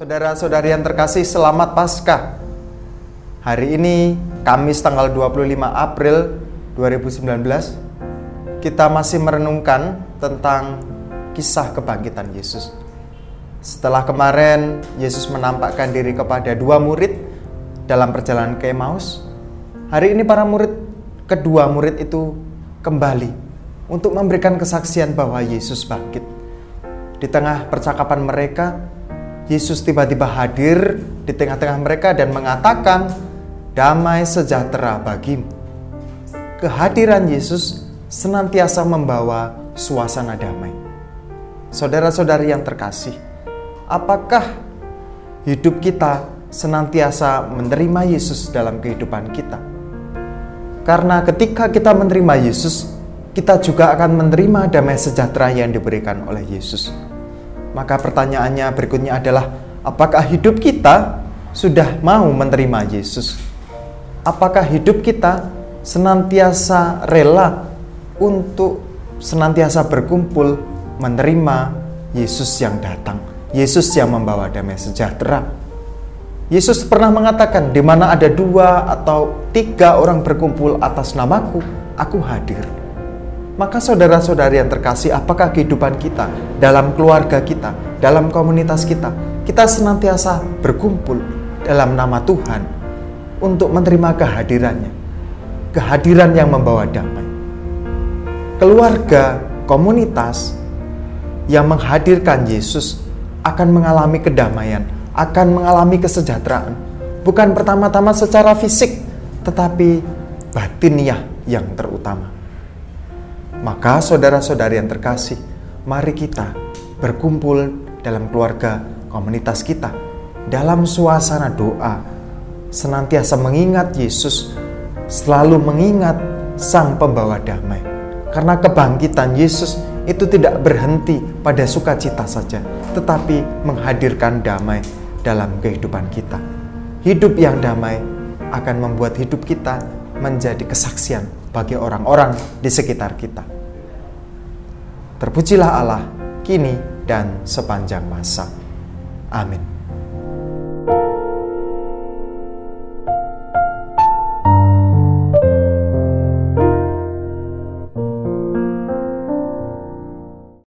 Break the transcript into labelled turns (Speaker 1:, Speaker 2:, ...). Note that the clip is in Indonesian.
Speaker 1: Saudara-saudari yang terkasih, selamat Paskah. Hari ini Kamis tanggal 25 April 2019 kita masih merenungkan tentang kisah kebangkitan Yesus. Setelah kemarin Yesus menampakkan diri kepada dua murid dalam perjalanan ke Emmaus, hari ini para murid kedua murid itu kembali untuk memberikan kesaksian bahwa Yesus bangkit. Di tengah percakapan mereka, Yesus tiba-tiba hadir di tengah-tengah mereka dan mengatakan, "Damai sejahtera bagimu." Kehadiran Yesus senantiasa membawa suasana damai. Saudara-saudari yang terkasih, apakah hidup kita senantiasa menerima Yesus dalam kehidupan kita? Karena ketika kita menerima Yesus, kita juga akan menerima damai sejahtera yang diberikan oleh Yesus. Maka pertanyaannya berikutnya adalah apakah hidup kita sudah mau menerima Yesus? Apakah hidup kita senantiasa rela untuk senantiasa berkumpul menerima Yesus yang datang, Yesus yang membawa damai sejahtera? Yesus pernah mengatakan, "Di mana ada dua atau tiga orang berkumpul atas namaku, aku hadir." Maka saudara-saudari yang terkasih, apakah kehidupan kita, dalam keluarga kita, dalam komunitas kita, kita senantiasa berkumpul dalam nama Tuhan untuk menerima kehadirannya. Kehadiran yang membawa damai. Keluarga, komunitas yang menghadirkan Yesus akan mengalami kedamaian, akan mengalami kesejahteraan. Bukan pertama-tama secara fisik, tetapi batiniah yang terutama. Maka saudara-saudari yang terkasih, mari kita berkumpul dalam keluarga komunitas kita dalam suasana doa, senantiasa mengingat Yesus, selalu mengingat Sang Pembawa damai. Karena kebangkitan Yesus itu tidak berhenti pada sukacita saja, tetapi menghadirkan damai dalam kehidupan kita. Hidup yang damai akan membuat hidup kita menjadi kesaksian bagi orang-orang di sekitar kita. Terpujilah Allah kini dan sepanjang masa. Amin.